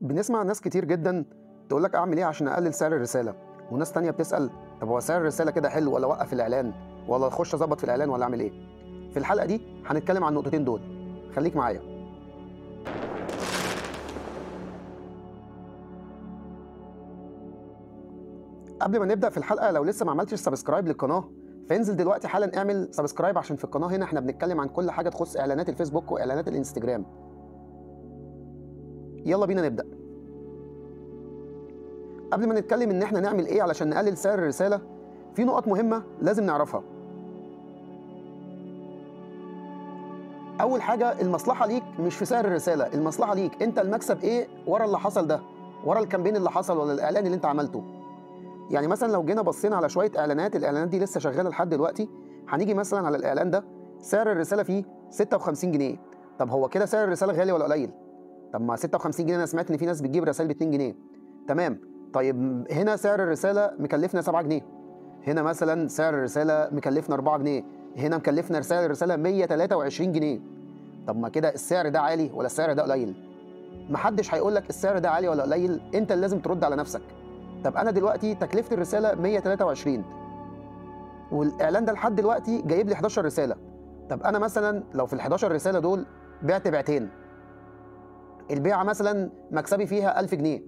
بنسمع ناس كتير جدا تقول لك أعمل إيه عشان أقلل سعر الرسالة؟ وناس تانية بتسأل طب هو سعر الرسالة كده حلو ولا اوقف الإعلان؟ ولا أخش أظبط في الإعلان ولا أعمل إيه؟ في الحلقة دي هنتكلم عن النقطتين دول. خليك معايا. قبل ما نبدأ في الحلقة لو لسه ما عملتش subscribe للقناة فانزل دلوقتي حالا اعمل subscribe عشان في القناة هنا إحنا بنتكلم عن كل حاجة تخص إعلانات الفيسبوك وإعلانات الإنستجرام. يلا بينا نبدأ. قبل ما نتكلم إن إحنا نعمل إيه علشان نقلل سعر الرسالة في نقط مهمة لازم نعرفها. أول حاجة المصلحة ليك مش في سعر الرسالة المصلحة ليك. أنت المكسب إيه ورا اللي حصل ده؟ ورا الكامبين اللي حصل ولا الإعلان اللي أنت عملته؟ يعني مثلا لو جينا بصينا على شوية إعلانات الإعلانات دي لسه شغالة لحد دلوقتي. هنيجي مثلا على الإعلان ده سعر الرسالة فيه 56 جنيه. طب هو كده سعر الرسالة غالي ولا قليل؟ طب ما 56 جنيه أنا سمعت إن في ناس بتجيب رسائل ب 2 جنيه. تمام. طيب هنا سعر الرسالة مكلفنا 7 جنيه. هنا مثلا سعر الرسالة مكلفنا 4 جنيه. هنا مكلفنا سعر الرسالة 123 جنيه. طب ما كده السعر ده عالي ولا السعر ده قليل؟ محدش هيقول لك السعر ده عالي ولا قليل أنت اللي لازم ترد على نفسك. طب أنا دلوقتي تكلفة الرسالة 123 والإعلان ده لحد دلوقتي جايب لي 11 رسالة. طب أنا مثلا لو في ال 11 رسالة دول بعت بيعتين البيعة مثلا مكسبي فيها 1000 جنيه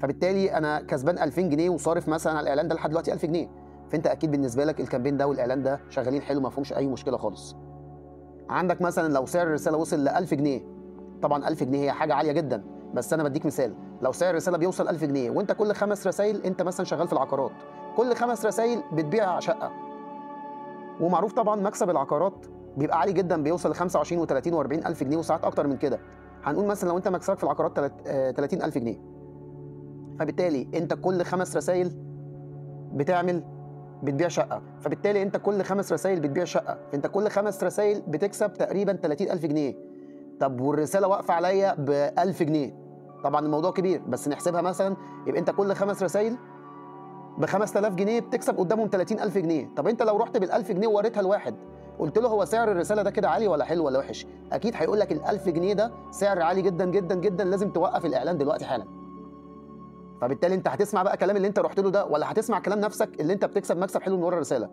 فبالتالي أنا كسبان 2000 جنيه وصارف مثلا على الإعلان ده لحد دلوقتي 1000 جنيه. فأنت أكيد بالنسبة لك الكامبين ده والإعلان ده شغالين حلو ما فيهمش أي مشكلة خالص. عندك مثلا لو سعر الرسالة وصل ل 1000 جنيه طبعا 1000 جنيه هي حاجة عالية جدا بس أنا بديك مثال لو سعر الرسالة بيوصل 1000 جنيه وأنت كل خمس رسائل أنت مثلا شغال في العقارات كل خمس رسائل بتبيع شقة. ومعروف طبعا مكسب العقارات بيبقى عالي جدا بيوصل ل 25 و30 و40 ألف جنيه وساعات أكتر من كده. هنقول مثلا لو أنت مكسبك في العقارات 30 ألف جنيه. فبالتالي أنت كل خمس رسائل بتعمل بتبيع شقة. فبالتالي أنت كل خمس رسائل بتبيع شقة. فأنت كل خمس رسائل بتكسب تقريبا 30 ألف جنيه. طب والرسالة واقفة عليا ب 1000 جنيه. طبعا الموضوع كبير بس نحسبها مثلا يبقى أنت كل خمس رسائل ب 5000 جنيه بتكسب قدامهم 30000 جنيه. طب أنت لو رحت بال 1000 جنيه ووريتها لواحد قلت له هو سعر الرسالة ده كده عالي ولا حلو ولا وحش؟ أكيد هيقول لك ال 1000 جنيه ده سعر عالي جدا جدا جدا لازم توقف الإعلان دلوقتي حالا. فبالتالي أنت هتسمع بقى كلام اللي أنت رحت له ده ولا هتسمع كلام نفسك اللي أنت بتكسب مكسب حلو من ورا الرسالة؟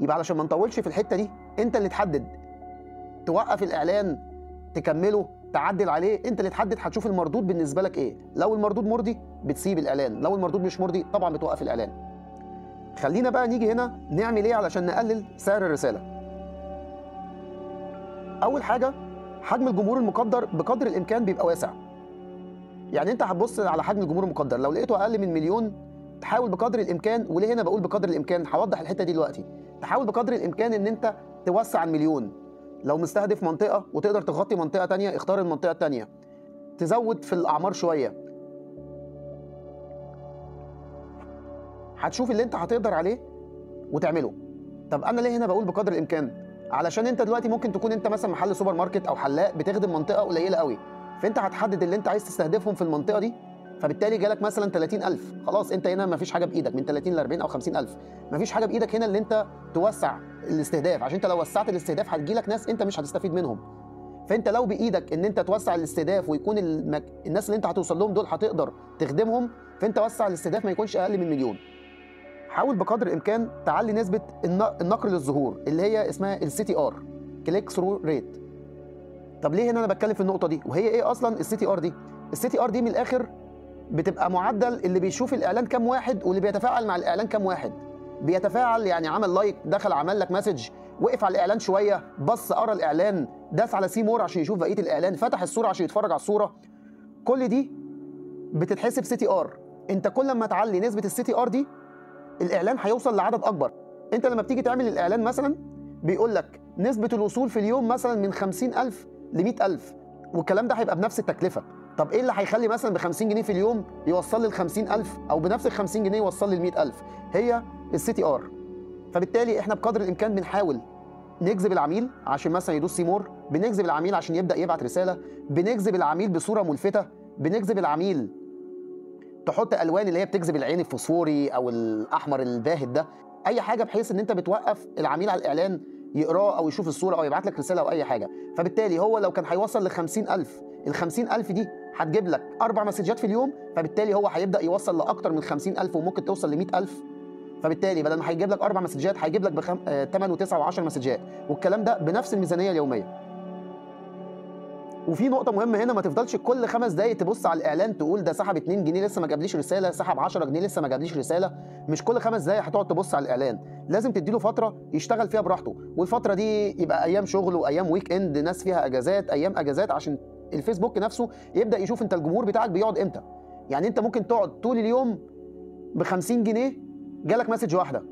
يبقى علشان ما نطولش في الحتة دي أنت اللي تحدد. توقف الإعلان تكمله تعدل عليه أنت اللي تحدد هتشوف المردود بالنسبة لك إيه. لو المردود مرضي بتسيب الإعلان. لو المردود مش مرضي طبعا بتوقف الإعلان. خلينا بقى نيجي هنا نعمل إيه علشان نقلل سعر الرسالة؟ أول حاجة حجم الجمهور المقدر بقدر الإمكان بيبقى واسع. يعني أنت هتبص على حجم الجمهور المقدر لو لقيته أقل من مليون تحاول بقدر الإمكان وليه هنا بقول بقدر الإمكان؟ هوضح الحتة دي دلوقتي. تحاول بقدر الإمكان إن أنت توسع المليون. لو مستهدف منطقة وتقدر تغطي منطقة تانية اختار المنطقة التانية. تزود في الأعمار شوية. هتشوف اللي أنت هتقدر عليه وتعمله. طب أنا ليه هنا بقول بقدر الإمكان؟ علشان انت دلوقتي ممكن تكون انت مثلا محل سوبر ماركت أو حلاق بتخدم منطقة قليلة قوي فانت هتحدد اللي انت عايز تستهدفهم في المنطقة دي فبالتالي جالك مثلا 30000 خلاص انت هنا مفيش حاجة بإيدك من 30 ل 40 أو 50000 مفيش حاجة بإيدك هنا اللي انت توسع الاستهداف. عشان انت لو وسعت الاستهداف هتجيلك ناس انت مش هتستفيد منهم. فانت لو بإيدك ان انت توسع الاستهداف ويكون المك... الناس اللي انت هتوصل لهم دول هتقدر تخدمهم فانت وسع الاستهداف ما يكونش أقل من مليون. حاول بقدر الإمكان تعلي نسبة النقر للظهور اللي هي اسمها ال CTR click through rate طب ليه هنا أنا بتكلم في النقطة دي؟ وهي إيه أصلا ال CTR دي؟ ال CTR دي من الآخر بتبقى معدل اللي بيشوف الإعلان كام واحد واللي بيتفاعل مع الإعلان كام واحد. بيتفاعل يعني عمل like دخل عمل لك message وقف على الإعلان شوية بص قرا الإعلان داس على see more عشان يشوف بقية الإعلان فتح الصورة عشان يتفرج على الصورة. كل دي بتتحسب CTR أنت كل ما تعلي نسبة ال CTR دي الإعلان هيوصل لعدد أكبر. أنت لما بتيجي تعمل الإعلان مثلا بيقول لك نسبة الوصول في اليوم مثلا من 50000 ل 100000 والكلام ده هيبقى بنفس التكلفة. طب إيه اللي هيخلي مثلا ب 50 جنيه في اليوم يوصل لي ل 50000 أو بنفس ال 50 جنيه يوصل لي ل 100000 هي ال CTR. فبالتالي إحنا بقدر الإمكان بنحاول نجذب العميل عشان مثلا يدوس see more بنجذب العميل عشان يبدأ يبعت رسالة بنجذب العميل بصورة ملفتة بنجذب العميل تحط ألوان اللي هي بتجذب العين الفوسفوري أو الأحمر الباهت ده أي حاجة بحيث إن أنت بتوقف العميل على الإعلان يقراه أو يشوف الصورة أو يبعت لك رسالة أو أي حاجة. فبالتالي هو لو كان هيوصل ل 50000 ال 50000 دي هتجيب لك أربع مسجات في اليوم فبالتالي هو هيبدأ يوصل لأكتر من 50000 وممكن توصل ل 100000 فبالتالي بدل ما هيجيب لك أربع مسجات هيجيب لك بخم... آه 8 و9 و10 مسجات. والكلام ده بنفس الميزانية اليومية. وفي نقطة مهمة هنا ما تفضلش كل خمس دقايق تبص على الإعلان تقول ده سحب 2 جنيه لسه ما جابليش رسالة، سحب 10 جنيه لسه ما جابليش رسالة، مش كل خمس دقايق هتقعد تبص على الإعلان، لازم تديله فترة يشتغل فيها براحته، والفترة دي يبقى أيام شغل وأيام weekend ناس فيها أجازات، أيام أجازات عشان الفيسبوك نفسه يبدأ يشوف أنت الجمهور بتاعك بيقعد إمتى. يعني أنت ممكن تقعد طول اليوم ب 50 جنيه جالك message واحدة.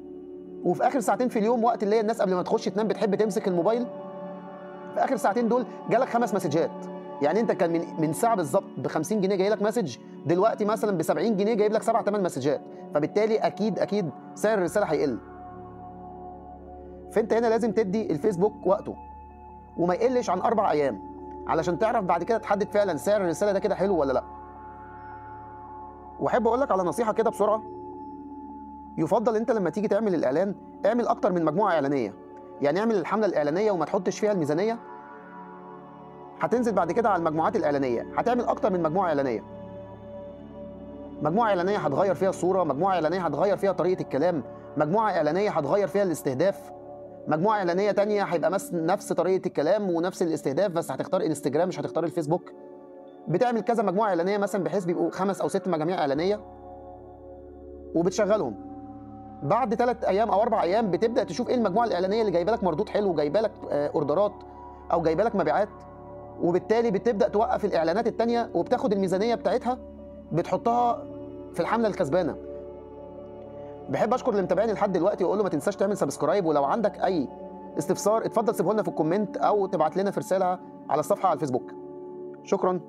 وفي آخر ساعتين في اليوم وقت اللي هي الناس قبل ما تخش تنام بتحب تمسك الموبايل في آخر ساعتين دول جالك خمس مسجات. يعني أنت كان من من ساعة بالظبط ب 50 جنيه جاي لك message دلوقتي مثلا ب 70 جنيه جايب لك سبع ثمان مسجات. فبالتالي أكيد أكيد سعر الرسالة هيقل. فأنت هنا لازم تدي الفيسبوك وقته وما يقلش عن أربع أيام علشان تعرف بعد كده تحدد فعلا سعر الرسالة ده كده حلو ولا لأ. وأحب أقول لك على نصيحة كده بسرعة. يفضل أنت لما تيجي تعمل الإعلان اعمل أكتر من مجموعة إعلانية. يعني اعمل الحملة الإعلانية وما تحطش فيها الميزانية؟ هتنزل بعد كده على المجموعات الإعلانية. هتعمل أكتر من مجموعة إعلانية. مجموعة إعلانية هتغير فيها الصورة مجموعة إعلانية هتغير فيها طريقة الكلام مجموعة إعلانية هتغير فيها الاستهداف. مجموعة إعلانية تانية هيبقى نفس طريقة الكلام ونفس الاستهداف بس هتختار انستجرام مش هتختار الفيسبوك. بتعمل كذا مجموعة إعلانية مثلا بحيث بيبقوا خمس أو ست مجاميع إعلانية وبتشغلهم. بعد ثلاث أيام أو أربع أيام بتبدأ تشوف إيه المجموعة الإعلانية اللي جايبة لك مردود حلو جايبة لك آه، أوردرات أو جايبة لك مبيعات وبالتالي بتبدأ توقف الإعلانات التانية وبتاخد الميزانية بتاعتها بتحطها في الحملة الكسبانة. بحب أشكر اللي متابعني لحد دلوقتي وأقول له ما تنساش تعمل subscribe ولو عندك أي استفسار اتفضل سيبه لنا في ال comment أو تبعت لنا في رسالة على الصفحة على الفيسبوك. شكرا.